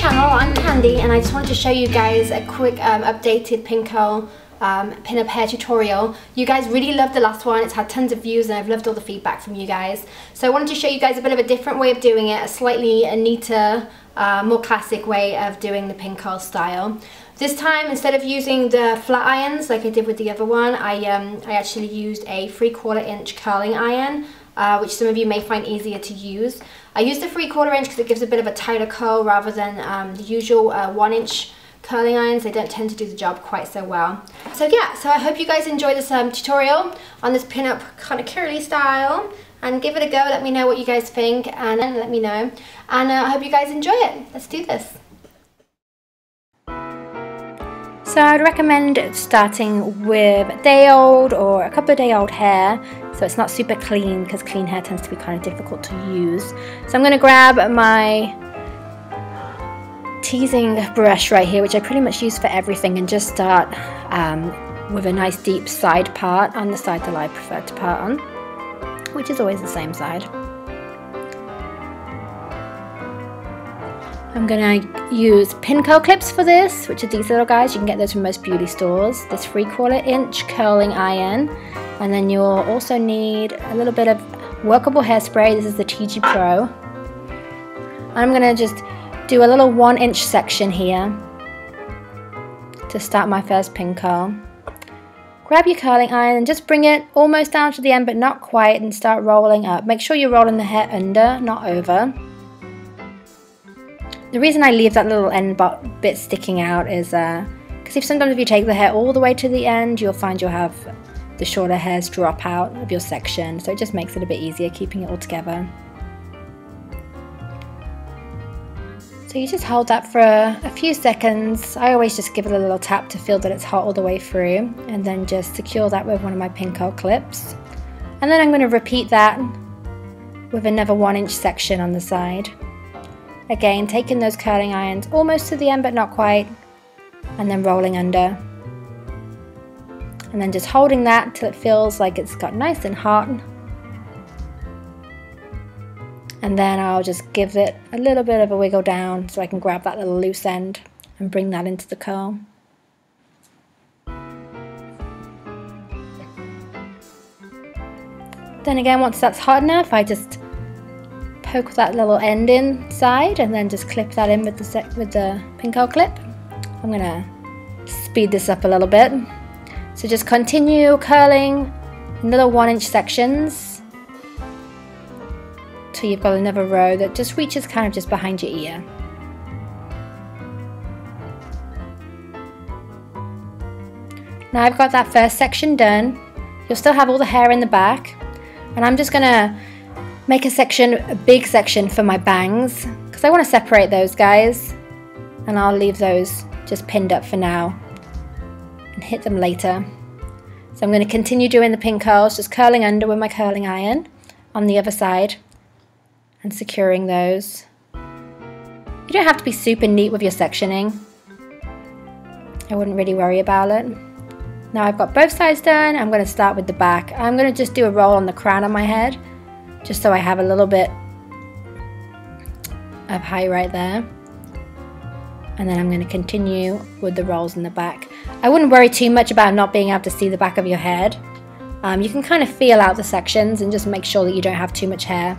channel, I'm Kandy and I just wanted to show you guys a quick um, updated pin curl um, pin up hair tutorial. You guys really loved the last one, it's had tons of views and I've loved all the feedback from you guys. So I wanted to show you guys a bit of a different way of doing it, a slightly a neater, uh, more classic way of doing the pin curl style. This time, instead of using the flat irons like I did with the other one, I, um, I actually used a 3 quarter inch curling iron uh, which some of you may find easier to use. I use the 3 quarter inch because it gives a bit of a tighter curl rather than um, the usual uh, 1 inch curling irons. They don't tend to do the job quite so well. So yeah, so I hope you guys enjoy this um, tutorial on this pin-up kind of curly style and give it a go. Let me know what you guys think and let me know. And uh, I hope you guys enjoy it. Let's do this. So I'd recommend starting with day old or a couple of day old hair so it's not super clean because clean hair tends to be kind of difficult to use. So I'm going to grab my teasing brush right here which I pretty much use for everything and just start um, with a nice deep side part on the side that I prefer to part on which is always the same side. I'm going to use pin curl clips for this, which are these little guys. You can get those from most beauty stores. This 3 quarter inch curling iron. And then you'll also need a little bit of workable hairspray. This is the TG Pro. I'm going to just do a little 1 inch section here to start my first pin curl. Grab your curling iron and just bring it almost down to the end but not quite and start rolling up. Make sure you're rolling the hair under, not over. The reason I leave that little end bit sticking out is because uh, if sometimes if you take the hair all the way to the end, you'll find you'll have the shorter hairs drop out of your section. So it just makes it a bit easier keeping it all together. So you just hold that for a few seconds. I always just give it a little tap to feel that it's hot all the way through and then just secure that with one of my pin curl clips. And then I'm going to repeat that with another one inch section on the side. Again, taking those curling irons almost to the end but not quite, and then rolling under. And then just holding that till it feels like it's got nice and hot. And then I'll just give it a little bit of a wiggle down so I can grab that little loose end and bring that into the curl. Then again, once that's hot enough, I just poke that little end inside and then just clip that in with the with the pin curl clip. I'm gonna speed this up a little bit. So just continue curling in little one inch sections till you've got another row that just reaches kind of just behind your ear. Now I've got that first section done. You'll still have all the hair in the back and I'm just gonna make a section, a big section for my bangs because I want to separate those guys and I'll leave those just pinned up for now and hit them later. So I'm going to continue doing the pin curls, just curling under with my curling iron on the other side and securing those. You don't have to be super neat with your sectioning. I wouldn't really worry about it. Now I've got both sides done, I'm going to start with the back. I'm going to just do a roll on the crown of my head just so I have a little bit of high right there and then I'm going to continue with the rolls in the back. I wouldn't worry too much about not being able to see the back of your head. Um, you can kind of feel out the sections and just make sure that you don't have too much hair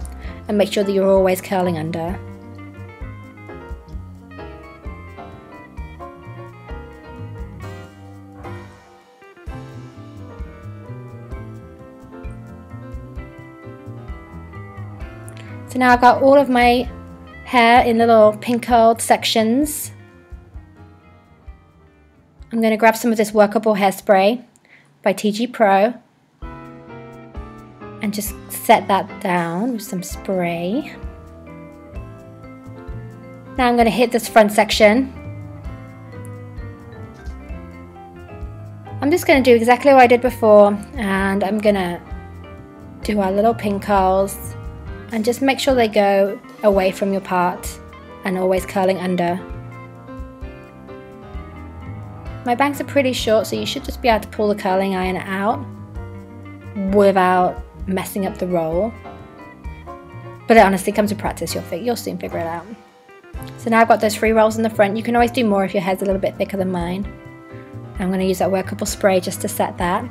and make sure that you're always curling under. So now I've got all of my hair in little pin curled sections. I'm going to grab some of this workable hairspray by TG Pro and just set that down with some spray. Now I'm going to hit this front section. I'm just going to do exactly what I did before and I'm going to do our little pin curls and just make sure they go away from your part and always curling under. My bangs are pretty short so you should just be able to pull the curling iron out without messing up the roll. But it honestly comes to practice, you'll, you'll soon figure it out. So now I've got those three rolls in the front. You can always do more if your hair's a little bit thicker than mine. I'm going to use that workable spray just to set that.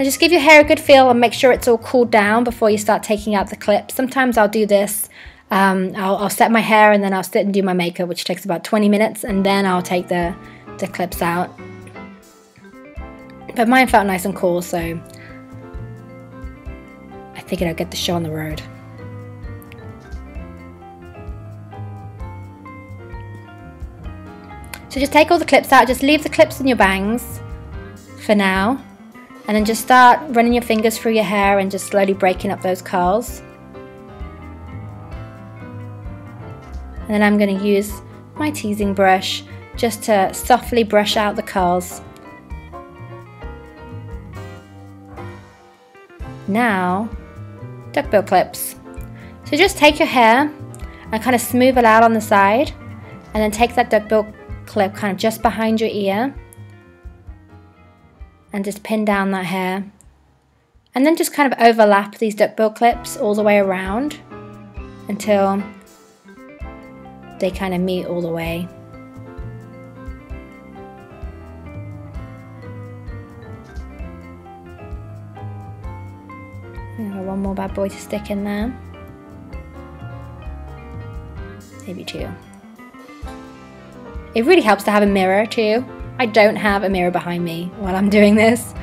Now just give your hair a good feel and make sure it's all cooled down before you start taking out the clips. Sometimes I'll do this. Um, I'll, I'll set my hair and then I'll sit and do my makeup, which takes about 20 minutes, and then I'll take the, the clips out. But mine felt nice and cool, so I figured I'd get the show on the road. So just take all the clips out, just leave the clips in your bangs for now. And then just start running your fingers through your hair and just slowly breaking up those curls. And then I'm going to use my teasing brush just to softly brush out the curls. Now, duckbill clips. So just take your hair and kind of smooth it out on the side and then take that duckbill clip kind of just behind your ear and just pin down that hair and then just kind of overlap these duckbill clips all the way around until they kind of meet all the way. one more bad boy to stick in there. Maybe two. It really helps to have a mirror too. I don't have a mirror behind me while I'm doing this,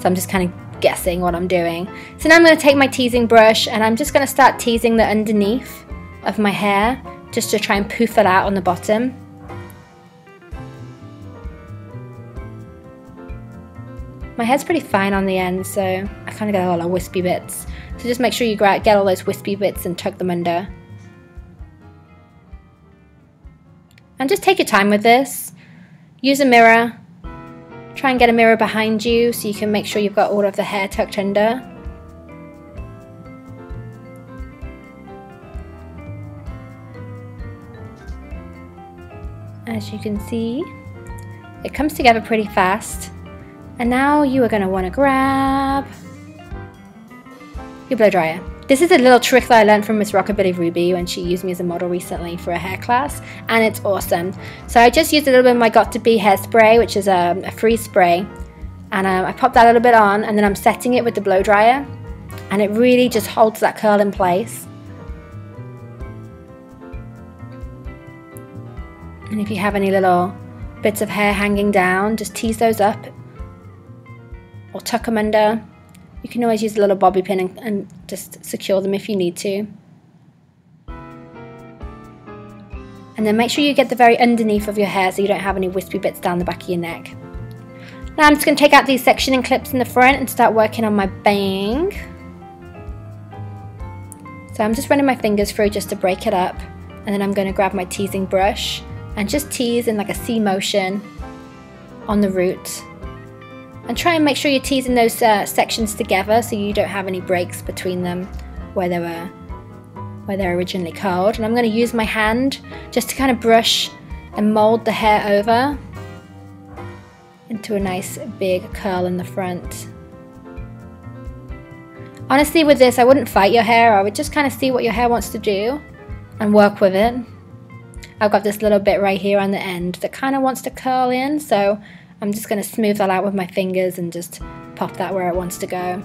so I'm just kind of guessing what I'm doing. So now I'm going to take my teasing brush and I'm just going to start teasing the underneath of my hair just to try and poof it out on the bottom. My hair's pretty fine on the end, so I kind of get a lot of wispy bits. So just make sure you get all those wispy bits and tuck them under. And just take your time with this. Use a mirror. Try and get a mirror behind you so you can make sure you've got all of the hair tucked under. As you can see, it comes together pretty fast. And now you are going to want to grab your blow dryer. This is a little trick that I learned from Miss Rockabilly Ruby when she used me as a model recently for a hair class, and it's awesome. So I just used a little bit of my Got2b hairspray, which is a, a freeze spray, and um, I popped that a little bit on, and then I'm setting it with the blow dryer, and it really just holds that curl in place. And if you have any little bits of hair hanging down, just tease those up or tuck them under you can always use a little bobby pin and, and just secure them if you need to. And then make sure you get the very underneath of your hair so you don't have any wispy bits down the back of your neck. Now I'm just going to take out these sectioning clips in the front and start working on my bang. So I'm just running my fingers through just to break it up and then I'm going to grab my teasing brush and just tease in like a C motion on the root and try and make sure you're teasing those uh, sections together so you don't have any breaks between them where they were where they're originally curled and I'm going to use my hand just to kind of brush and mold the hair over into a nice big curl in the front. Honestly with this I wouldn't fight your hair I would just kind of see what your hair wants to do and work with it. I've got this little bit right here on the end that kind of wants to curl in so I'm just going to smooth that out with my fingers and just pop that where it wants to go.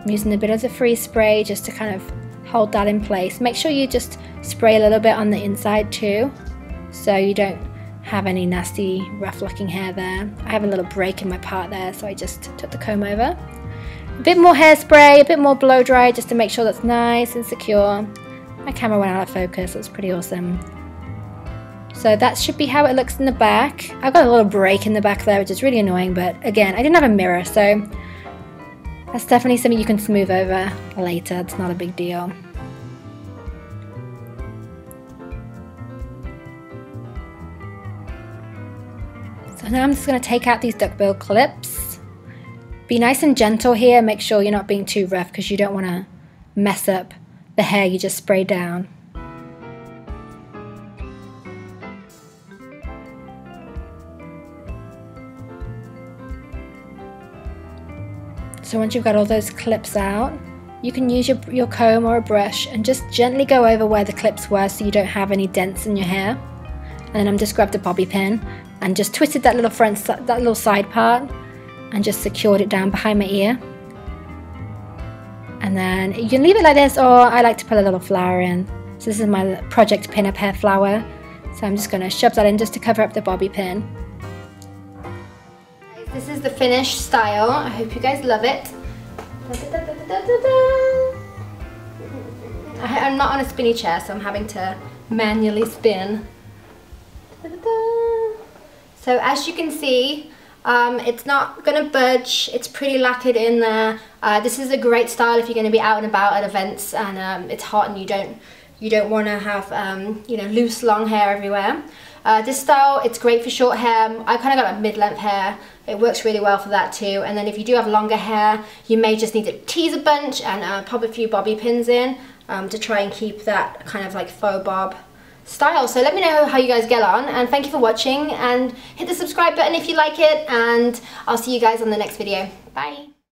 I'm using a bit of the freeze spray just to kind of hold that in place. Make sure you just spray a little bit on the inside too so you don't have any nasty rough looking hair there. I have a little break in my part there so I just took the comb over. A bit more hairspray, a bit more blow dry just to make sure that's nice and secure. My camera went out of focus, It's pretty awesome. So that should be how it looks in the back. I've got a little break in the back there, which is really annoying, but again, I didn't have a mirror, so that's definitely something you can smooth over later. It's not a big deal. So now I'm just going to take out these duckbill clips. Be nice and gentle here. Make sure you're not being too rough because you don't want to mess up the hair you just sprayed down. So once you've got all those clips out, you can use your, your comb or a brush and just gently go over where the clips were so you don't have any dents in your hair. And then I'm just grabbed a bobby pin and just twisted that little front, that little side part and just secured it down behind my ear. And then you can leave it like this or I like to put a little flower in. So this is my Project Pin Up Hair flower. So I'm just going to shove that in just to cover up the bobby pin. This is the finished style. I hope you guys love it. I'm not on a spinny chair so I'm having to manually spin. So as you can see, um, it's not going to budge, it's pretty lacquered in there. Uh, this is a great style if you're going to be out and about at events and um, it's hot and you don't you don't want to have um, you know loose long hair everywhere. Uh, this style, it's great for short hair. I kind of got like mid-length hair. It works really well for that too. And then if you do have longer hair, you may just need to tease a bunch and uh, pop a few bobby pins in um, to try and keep that kind of like faux bob style. So let me know how you guys get on and thank you for watching and hit the subscribe button if you like it and I'll see you guys on the next video. Bye.